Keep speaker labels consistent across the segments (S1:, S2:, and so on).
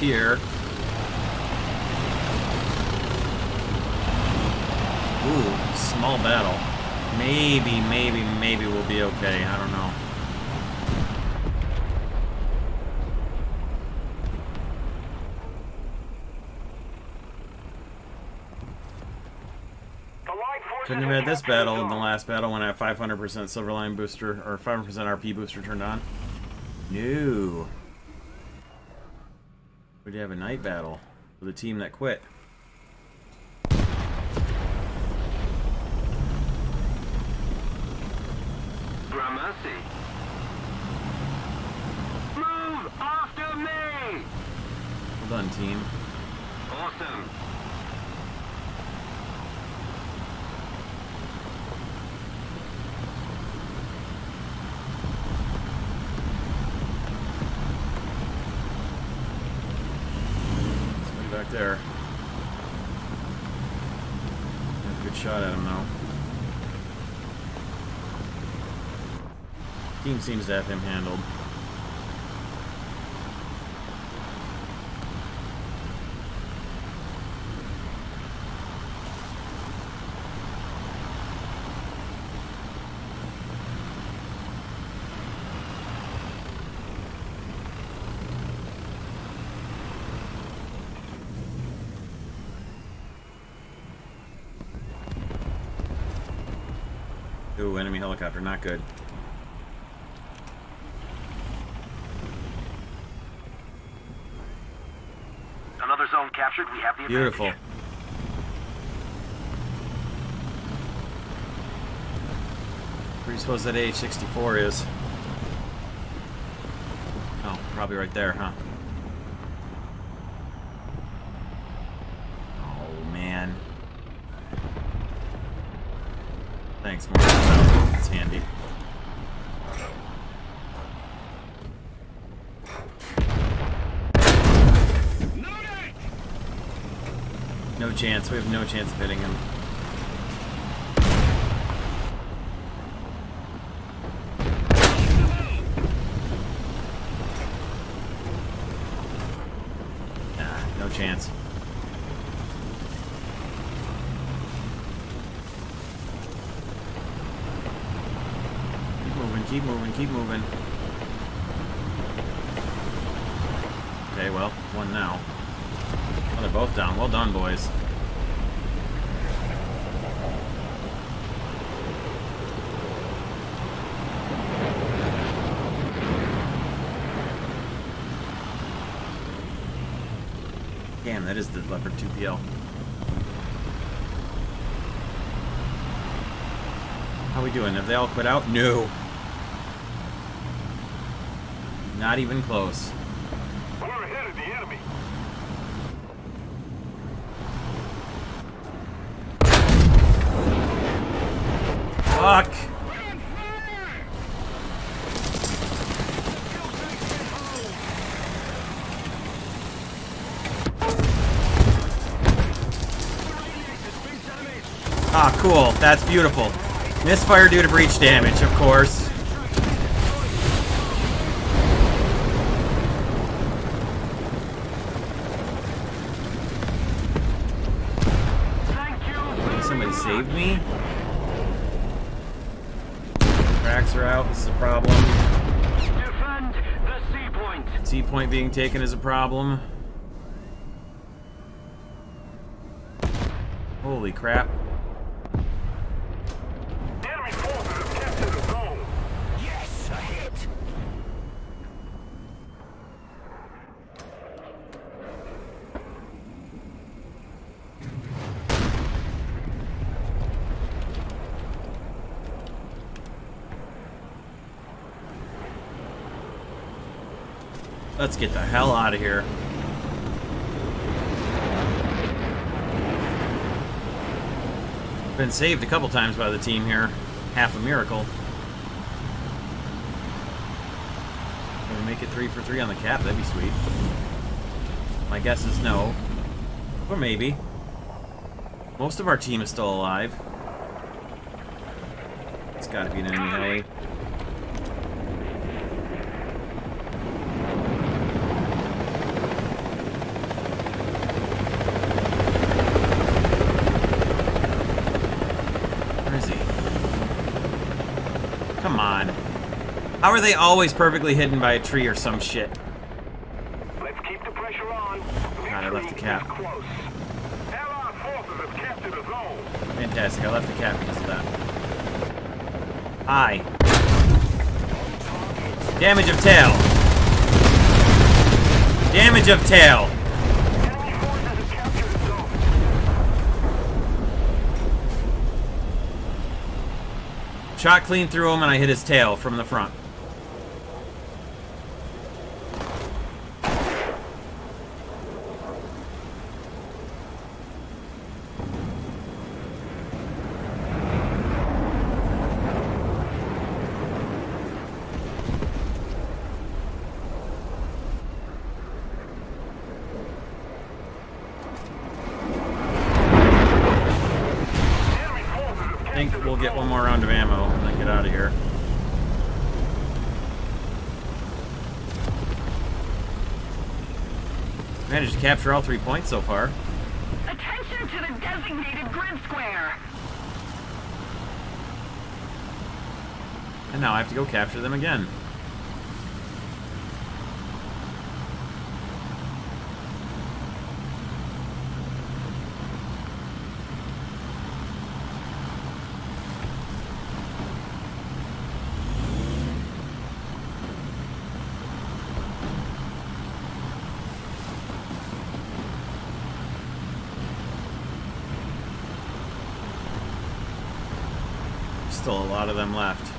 S1: here. Ooh, small battle. Maybe, maybe, maybe we'll be okay. I don't know. Couldn't have had this battle in the last battle when I had 500% Silver Lion booster, or 500% RP booster turned on. No. We did have a night battle with a team that quit.
S2: Gramercy. Move after me!
S1: Well done, team.
S2: Awesome.
S1: Somebody back there. A good shot at him, though. Team seems to have him handled. Ooh, enemy helicopter, not good.
S2: Another zone captured. We have the
S1: Beautiful.
S2: advantage.
S1: Where do you suppose that AH-64 is? Oh, probably right there, huh? Oh, man. Thanks, Mark. It's handy. No chance. We have no chance of hitting him. Nah, no chance. Keep moving, keep moving, keep moving. Okay, well, one now. Oh, they're both down. Well done, boys. Damn, that is the Leopard 2PL. How we doing? Have they all quit out? No. Not even close.
S2: We're ahead of the enemy.
S1: Fuck! Ah, cool. That's beautiful. Misfire due to breech damage, of course. Somebody saved me? Cracks are out. This is a problem.
S2: Defend the C point.
S1: C point being taken is a problem. Holy crap.
S2: Enemy forces have captured the zone. Yes, a hit.
S1: Let's get the hell out of here. Been saved a couple times by the team here. Half a miracle. Can we make it three for three on the cap? That'd be sweet. My guess is no. Or maybe. Most of our team is still alive. It's gotta be an enemy heli. Come on. How are they always perfectly hidden by a tree or some shit?
S2: Let's keep the pressure on.
S1: God, I left the cap.
S2: Victory is close. Allied forces have captured a zone.
S1: Fantastic. I left the cap because of that. Hi. Damage of tail. Damage of tail.
S2: Enemy forces have captured a zone.
S1: Shot clean through him and I hit his tail from the front. We'll get one more round of ammo and then get out of here. Managed to capture all three points so far.
S3: Attention to the designated grid square.
S1: And now I have to go capture them again. Still a lot of them left.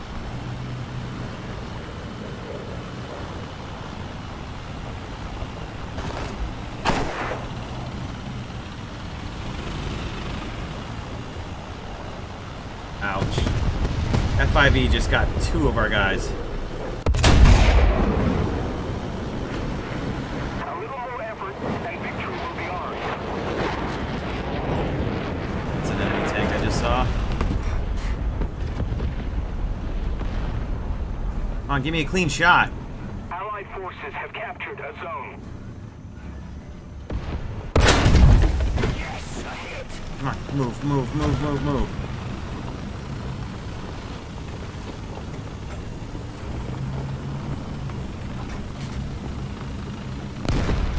S1: Ouch. F5E just got two of our guys.
S2: A little more effort, and victory will be ours.
S1: That's an enemy tank I just saw. Come on, give me a clean shot.
S2: Allied forces have captured a zone. Yes, a hit.
S1: Come on, move, move, move, move, move.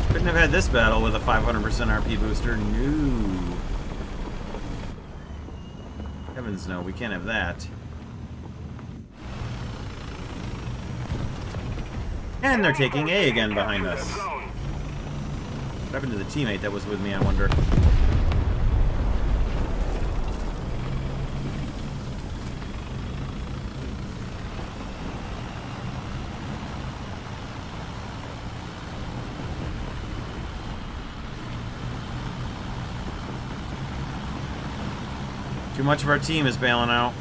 S1: Couldn't have had this battle with a 500% RP booster. No. Heavens no, we can't have that. And they're taking A again behind us. What happened to the teammate that was with me, I wonder? Too much of our team is bailing out.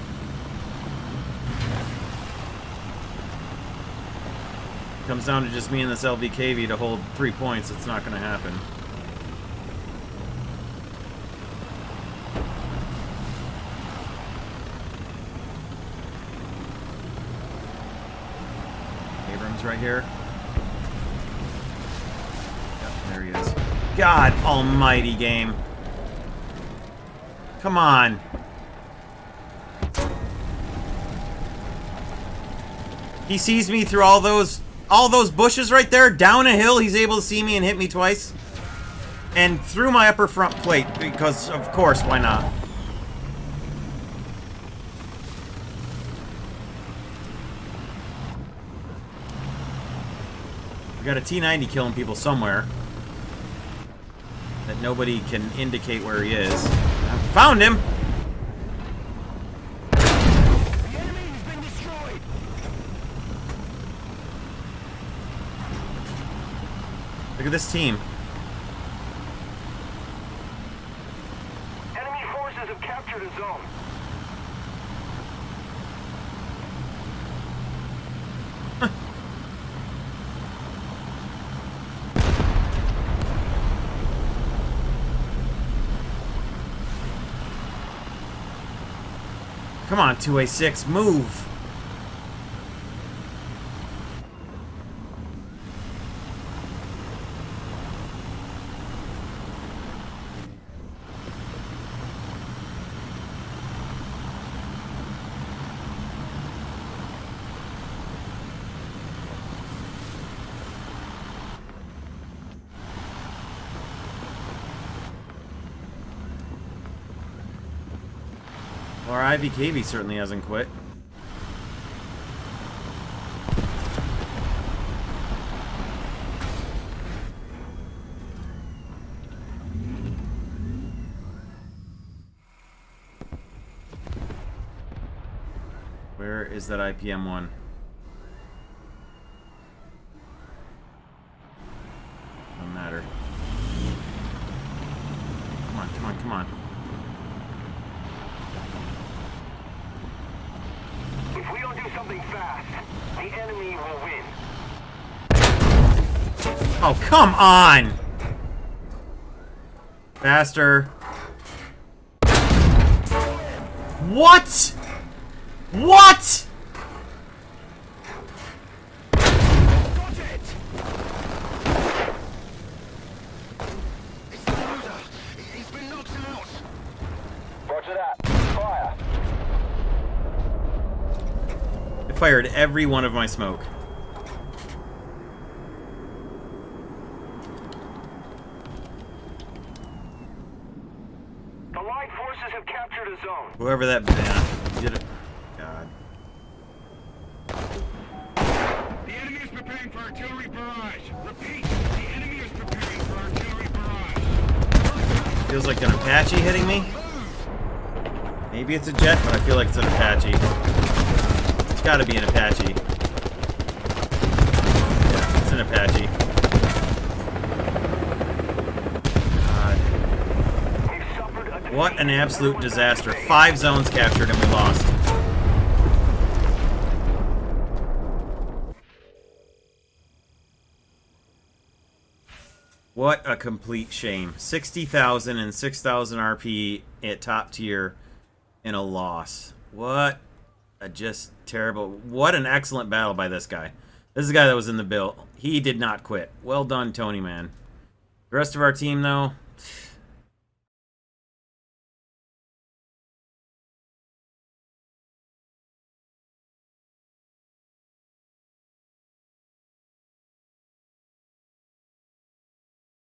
S1: Comes down to just me and this LVKV to hold three points. It's not going to happen. Abrams right here. Yep, there he is. God almighty game. Come on. He sees me through all those all those bushes right there down a hill. He's able to see me and hit me twice. And through my upper front plate because of course, why not? We got a T90 killing people somewhere that nobody can indicate where he is. I found him.
S2: The enemy has been destroyed.
S1: Look at this team.
S2: Enemy forces have captured a zone.
S1: Come on, 2A6, move. Or LVKV certainly hasn't quit. Where is that IPM one? Doesn't matter. Come on, come on, come on.
S2: We don't do something fast, the enemy will win.
S1: Oh, come on! Faster. What? What?
S2: Got it! It's the loser. He's been knocked out. Roger that. Fire.
S1: I fired every one of my smoke.
S2: The Allied forces have captured a zone.
S1: Whoever that yeah, did it. God.
S2: The enemy is preparing for artillery barrage. Repeat, the enemy is preparing for artillery barrage.
S1: Feels like an Apache hitting me. Maybe it's a jet, but I feel like it's an Apache. It's gotta be an Apache. Yeah, it's an Apache. God. What an absolute disaster. Five zones captured and we lost. What a complete shame. 60,000 and 6,000 RP at top tier in a loss. What just terrible. What an excellent battle by this guy. This is the guy that was in the bill. He did not quit. Well done, Tony, man. The rest of our team, though,